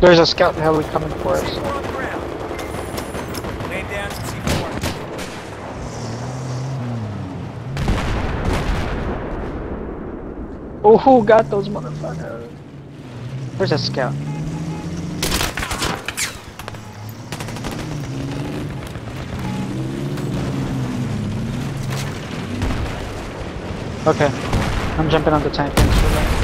There's a scout heli coming for us. Oh, who got those motherfuckers? Where's that scout? Okay, I'm jumping on the tank.